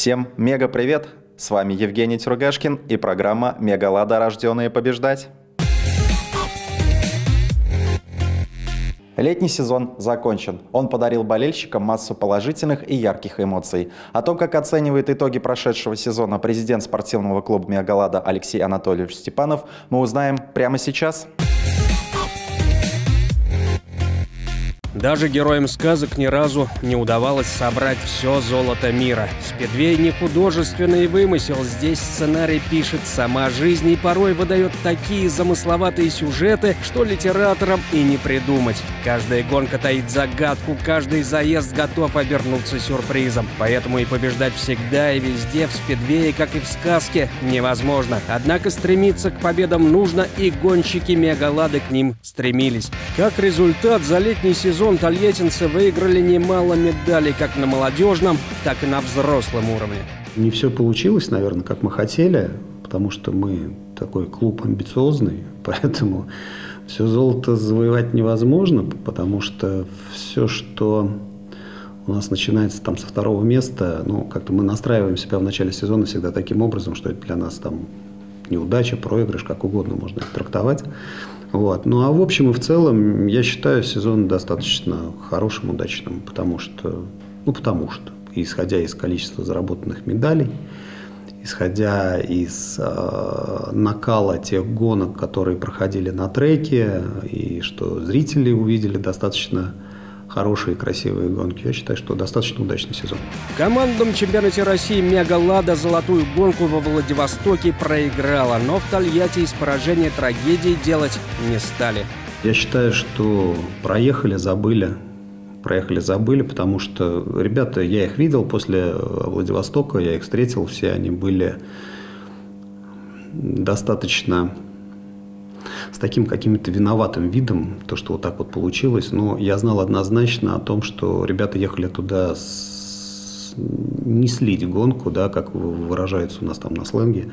Всем мега привет! С вами Евгений Тюргашкин и программа «Мегалада. Рожденные побеждать». Летний сезон закончен. Он подарил болельщикам массу положительных и ярких эмоций. О том, как оценивает итоги прошедшего сезона президент спортивного клуба «Мегалада» Алексей Анатольевич Степанов, мы узнаем прямо сейчас. Даже героям сказок ни разу не удавалось собрать все золото мира. Спидвей не художественный вымысел, здесь сценарий пишет сама жизнь и порой выдает такие замысловатые сюжеты, что литераторам и не придумать. Каждая гонка таит загадку, каждый заезд готов обернуться сюрпризом. Поэтому и побеждать всегда и везде в спидвее, как и в сказке, невозможно. Однако стремиться к победам нужно, и гонщики Мегалады к ним стремились. Как результат, за летний сезон сезон тольяттинцы выиграли немало медалей как на молодежном, так и на взрослом уровне. Не все получилось, наверное, как мы хотели, потому что мы такой клуб амбициозный, поэтому все золото завоевать невозможно, потому что все, что у нас начинается там со второго места, ну, как-то мы настраиваем себя в начале сезона всегда таким образом, что это для нас там неудача, проигрыш, как угодно можно их трактовать. Вот. Ну а в общем и в целом я считаю сезон достаточно хорошим, удачным, потому что, ну потому что, исходя из количества заработанных медалей, исходя из э, накала тех гонок, которые проходили на треке, и что зрители увидели достаточно хорошие, красивые гонки. Я считаю, что достаточно удачный сезон. В командном чемпионате России «Мегалада» золотую гонку во Владивостоке проиграла, но в Тольятти из поражения трагедии делать не стали. Я считаю, что проехали, забыли. Проехали, забыли, потому что ребята, я их видел после Владивостока, я их встретил, все они были достаточно с таким каким-то виноватым видом, то, что вот так вот получилось. Но я знал однозначно о том, что ребята ехали туда с... не слить гонку, да, как выражается у нас там на сленге.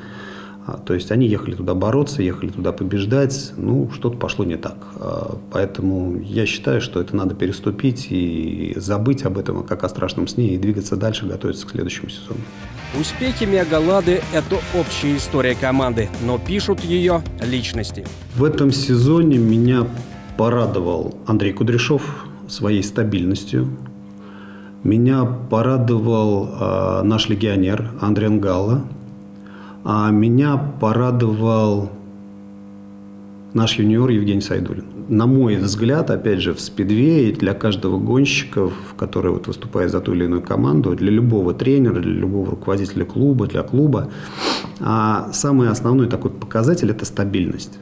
А, то есть они ехали туда бороться, ехали туда побеждать, ну, что-то пошло не так. А, поэтому я считаю, что это надо переступить и забыть об этом, как о страшном сне, и двигаться дальше, готовиться к следующему сезону. Успехи Мегалады – это общая история команды, но пишут ее личности. В этом сезоне меня порадовал Андрей Кудряшов своей стабильностью. Меня порадовал э, наш легионер Андрей Ангала. А меня порадовал наш юниор Евгений Сайдулин. На мой взгляд, опять же, в спидвее для каждого гонщика, который вот выступает за ту или иную команду, для любого тренера, для любого руководителя клуба, для клуба, а самый основной такой показатель – это стабильность.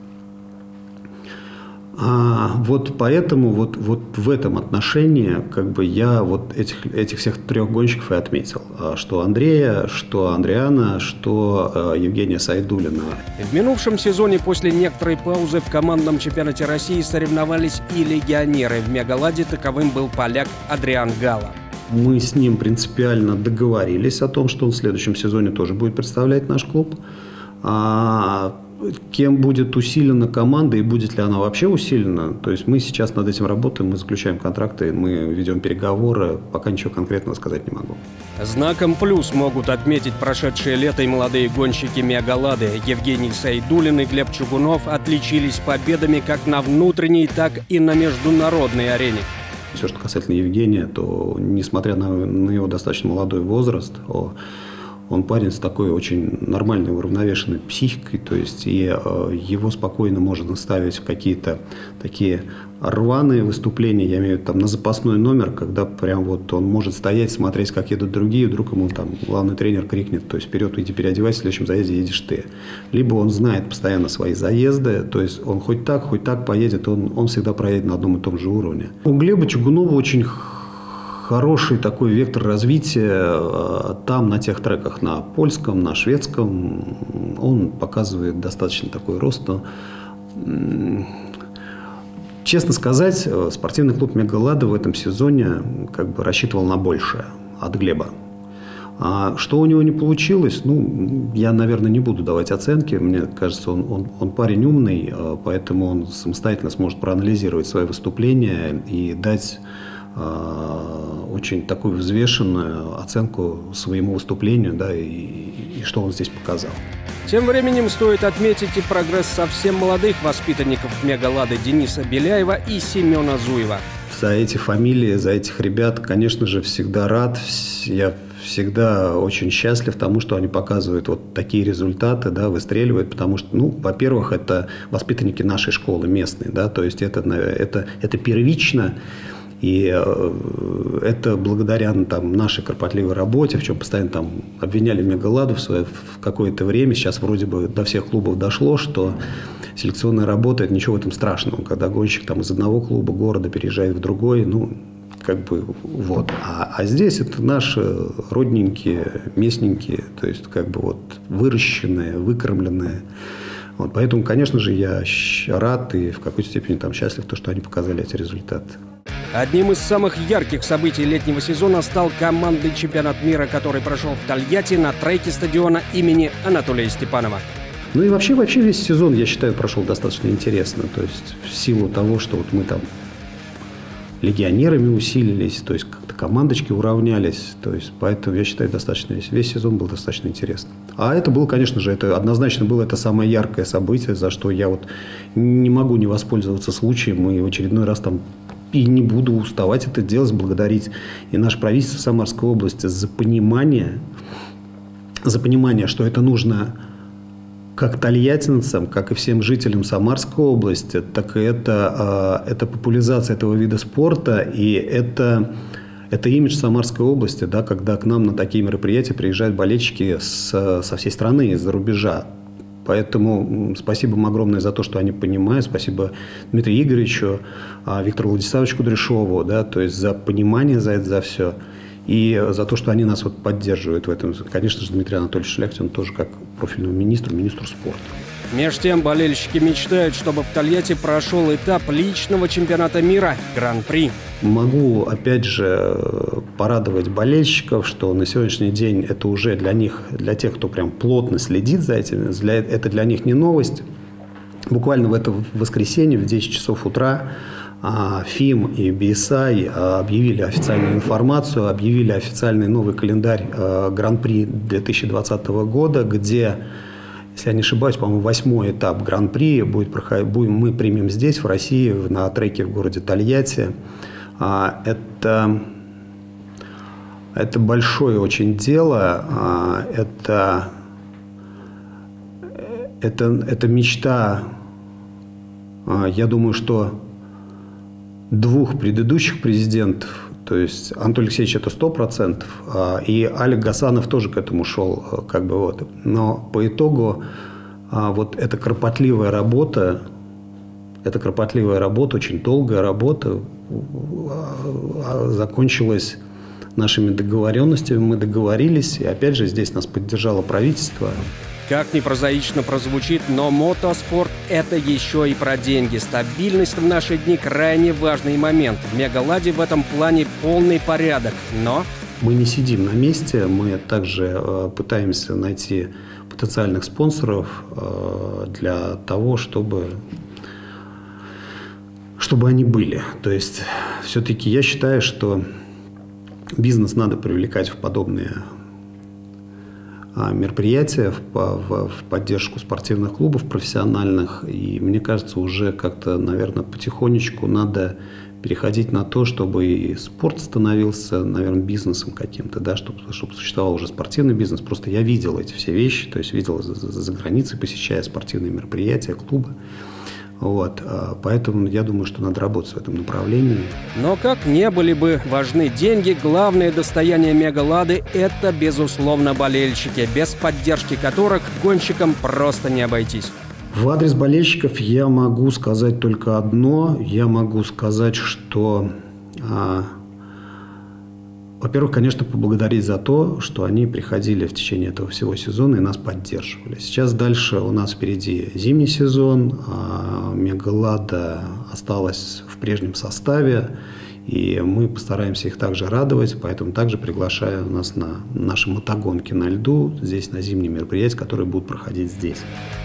А вот поэтому вот, вот в этом отношении как бы я вот этих, этих всех трех гонщиков и отметил. А что Андрея, что Андриана, что э, Евгения Сайдулина. В минувшем сезоне после некоторой паузы в командном чемпионате России соревновались и легионеры. В Мегаладе таковым был поляк Адриан Гала. Мы с ним принципиально договорились о том, что он в следующем сезоне тоже будет представлять наш клуб. Кем будет усилена команда и будет ли она вообще усилена. То есть мы сейчас над этим работаем, мы заключаем контракты, мы ведем переговоры, пока ничего конкретного сказать не могу. Знаком плюс могут отметить прошедшее лето и молодые гонщики Мегалады. Евгений Сайдулин и Глеб Чугунов отличились победами как на внутренней, так и на международной арене. Все, что касательно Евгения, то несмотря на, на его достаточно молодой возраст, о, он парень с такой очень нормальной, уравновешенной психикой, то есть и э, его спокойно можно ставить в какие-то такие рваные выступления, я имею в виду там на запасной номер, когда прям вот он может стоять, смотреть, как едут другие, вдруг ему там главный тренер крикнет, то есть вперед иди переодевайся, в следующем заезде едешь ты. Либо он знает постоянно свои заезды, то есть он хоть так, хоть так поедет, он, он всегда проедет на одном и том же уровне. У Глеба Чугунова очень хороший такой вектор развития э, там, на тех треках, на польском, на шведском. Он показывает достаточно такой рост. Но, честно сказать, э, спортивный клуб «Мегалада» в этом сезоне как бы рассчитывал на большее от Глеба. А что у него не получилось, ну, я, наверное, не буду давать оценки. Мне кажется, он, он, он парень умный, э, поэтому он самостоятельно сможет проанализировать свои выступления и дать очень такую взвешенную оценку своему выступлению, да, и, и что он здесь показал. Тем временем стоит отметить и прогресс совсем молодых воспитанников Мегалады Дениса Беляева и Семена Зуева. За эти фамилии, за этих ребят, конечно же, всегда рад. Я всегда очень счастлив тому, что они показывают вот такие результаты, да, выстреливают, потому что, ну, во-первых, это воспитанники нашей школы местные, да, то есть это, это, это первично, и э, это благодаря ну, там, нашей кропотливой работе, в чем постоянно там обвиняли Мегаладу в, свое, в какое-то время. Сейчас вроде бы до всех клубов дошло, что селекционная работа – это ничего в этом страшного. Когда гонщик там, из одного клуба города переезжает в другой, ну, как бы вот. А, а здесь это наши родненькие, местненькие, то есть как бы вот выращенные, выкормленные. Вот, поэтому, конечно же, я рад и в какой-то степени там счастлив, то, что они показали эти результаты. Одним из самых ярких событий летнего сезона стал командный чемпионат мира, который прошел в Тольятти на треке стадиона имени Анатолия Степанова. Ну и вообще, вообще весь сезон, я считаю, прошел достаточно интересно. То есть в силу того, что вот мы там легионерами усилились, то есть как-то командочки уравнялись. То есть поэтому я считаю, достаточно весь, весь сезон был достаточно интересно. А это было, конечно же, это однозначно было это самое яркое событие, за что я вот не могу не воспользоваться случаем и в очередной раз там и не буду уставать это делать, благодарить и наше правительство Самарской области за понимание, за понимание, что это нужно как тольяттинцам, как и всем жителям Самарской области, так и это, а, это популяризация этого вида спорта, и это, это имидж Самарской области, да, когда к нам на такие мероприятия приезжают болельщики с, со всей страны, из-за рубежа. Поэтому спасибо им огромное за то, что они понимают. Спасибо Дмитрию Игоревичу, а, Виктору Владиславовичу Кудряшову, да, то есть за понимание за это, за все. И за то, что они нас вот поддерживают в этом. Конечно же, Дмитрий Анатольевич Шляхтин тоже как профильному министру, министру спорта. Между тем, болельщики мечтают, чтобы в Тольятти прошел этап личного чемпионата мира Гран-при. Могу, опять же, порадовать болельщиков, что на сегодняшний день это уже для них, для тех, кто прям плотно следит за этим, это для них не новость. Буквально в это воскресенье в 10 часов утра а, ФИМ и BSI а, объявили официальную информацию, объявили официальный новый календарь а, Гран-при 2020 года, где, если я не ошибаюсь, по-моему, восьмой этап Гран-при будет проходить, будем, мы примем здесь, в России, на треке в городе Тольятти. Это, это большое очень дело, это, это, это мечта, я думаю, что двух предыдущих президентов, то есть Анатолий Алексеевич это сто процентов, а, и Олег Гасанов тоже к этому шел, а, как бы вот. Но по итогу а, вот эта кропотливая работа, эта кропотливая работа, очень долгая работа закончилась нашими договоренностями. Мы договорились, и опять же здесь нас поддержало правительство. Как ни прозаично прозвучит, но мотоспорт – это еще и про деньги. Стабильность в наши дни – крайне важный момент. В Мегаладе в этом плане полный порядок, но… Мы не сидим на месте, мы также э, пытаемся найти потенциальных спонсоров э, для того, чтобы чтобы они были. То есть все-таки я считаю, что бизнес надо привлекать в подобные а, мероприятия в, в, в поддержку спортивных клубов профессиональных. И мне кажется, уже как-то, наверное, потихонечку надо переходить на то, чтобы и спорт становился, наверное, бизнесом каким-то, да, чтобы, чтобы существовал уже спортивный бизнес. Просто я видел эти все вещи, то есть видел за, за, за границей, посещая спортивные мероприятия, клубы. Вот, а, поэтому я думаю, что надо работать в этом направлении. Но как не были бы важны деньги, главное достояние Мегалады – это, безусловно, болельщики, без поддержки которых гонщикам просто не обойтись. В адрес болельщиков я могу сказать только одно. Я могу сказать, что а, во-первых, конечно, поблагодарить за то, что они приходили в течение этого всего сезона и нас поддерживали. Сейчас дальше у нас впереди зимний сезон, а Мегалада осталась в прежнем составе. И мы постараемся их также радовать, поэтому также приглашаю нас на наши мотогонки на льду, здесь на зимние мероприятия, которые будут проходить здесь.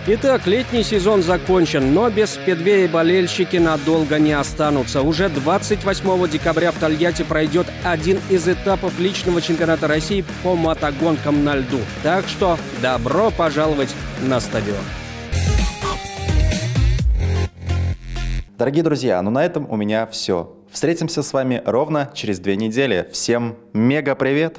Итак, летний сезон закончен, но без спидвея болельщики надолго не останутся. Уже 28 декабря в Тольятти пройдет один из этапов личного чемпионата России по мотогонкам на льду. Так что добро пожаловать на стадион. Дорогие друзья, ну на этом у меня все. Встретимся с вами ровно через две недели. Всем мега привет!